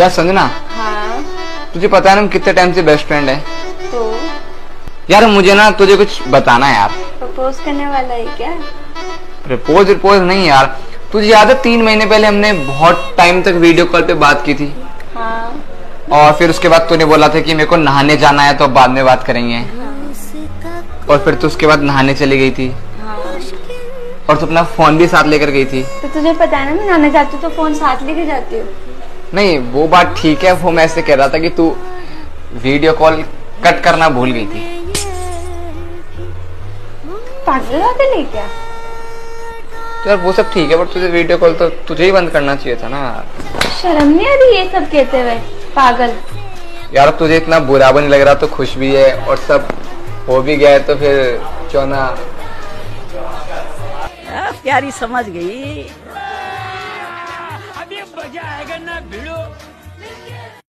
यार संजना? हाँ। तुझे पता है ना हम कितने टाइम से बेस्ट फ्रेंड है। तो? यार मुझे ना तुझे कुछ बताना है यार। प्रपोज करने वाला है क्या? प्रपोज रिपोज नहीं यार। तुझे याद है तीन महीने पहले हमने बहुत टाइम तक वीडियो कॉल पे बात की थी? हाँ। और फिर उसके बाद तूने बोला था कि मेरे को नहाने जाना है तो बाद में बात करेंगे। और फिर तू उसके बाद नहाने चली गई थी। हाँ। और तू अपना फ़ोन भी साथ लेकर गई थी। तो तुझे पता है ना मैं नहाने जाती हूँ तो फ़ोन साथ लेके जाती हूँ। नहीं वो बात ठीक है वो मैं ऐसे कह रहा था कि तू वीडियो कॉल कट करना भूल गई थी। है क्या? तो यार वो सब ठीक है बट तुझे वीडियो कॉल तो तुझे ही बंद करना चाहिए था ना। शर्म नहीं आ रही ये सब कहते हुए? पागल। यार अब तुझे इतना बुरा भी नहीं लग रहा तो खुश भी है और सब हो भी गया है तो फिर क्यों ना? प्यारी समझ गई। जाएगा ना भिड़ो